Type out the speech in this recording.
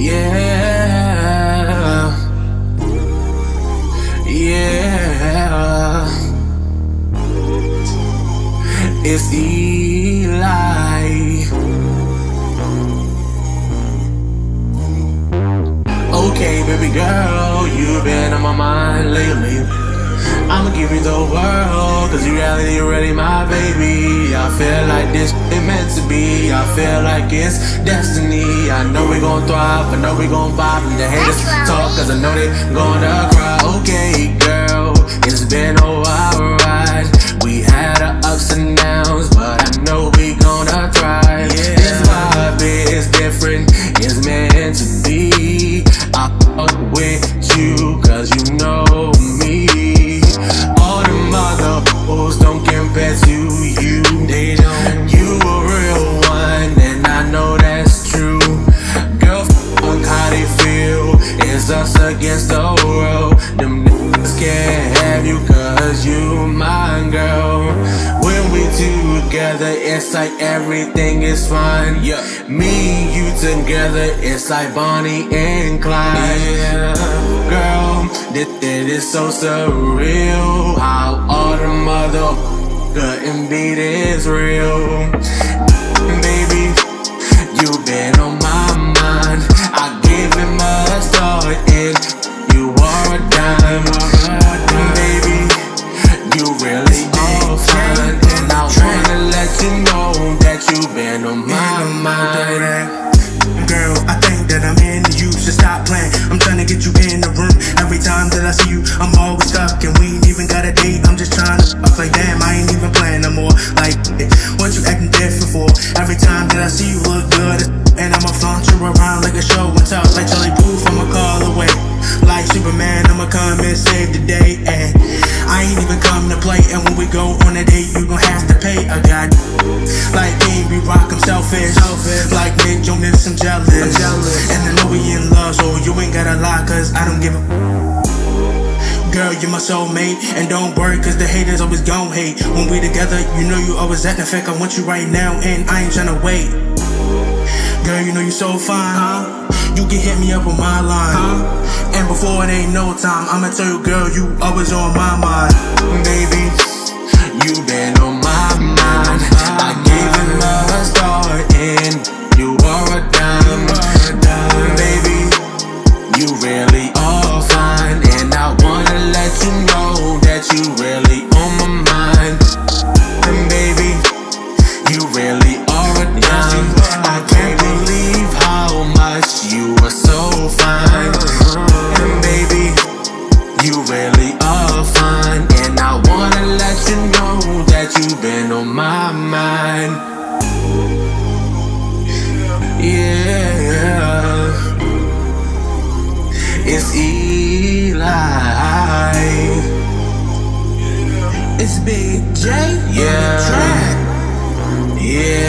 Yeah. Yeah. It's Eli. Okay, baby girl, you've been on my mind lately. I'ma give you the world, cause you really, already my baby. I feel like this is meant to be. I feel like it's destiny. I know we gon' thrive, I know we gon' vibe. And the haters talk, cause I know they gonna cry. Okay, girl, together, it's like everything is fine. Yeah. Me and you together, it's like Bonnie and Clyde. Yeah. Girl, this it is so surreal. How all the mother couldn't be this real. Baby, you been on my mind. I gave him a start and you are a dime. On my mind. Girl, I think that I'm into you, so stop playing. I'm trying to get you in the room. Every time that I see you, I'm always stuck, and we ain't even got a date. I'm just trying to fuck like damn, I ain't even playing no more. Like, what you acting different for? Every time that I see you look good, and I'ma flaunt you around like a show and talk like Charlie I'm selfish. Like Nick Jonas, I'm jealous. And I know we in love, so you ain't gotta lie, cause I don't give a. Girl, you're my soulmate, and don't worry, cause the haters always gon' hate. When we together, you know you always acting fake. I want you right now, and I ain't tryna wait. Girl, you know you so fine, huh? You can hit me up on my line, huh? And before it ain't no time, I'ma tell you, girl, you always on my mind. Baby, been on my mind. Yeah, it's Eli. It's Big J. Yeah, yeah.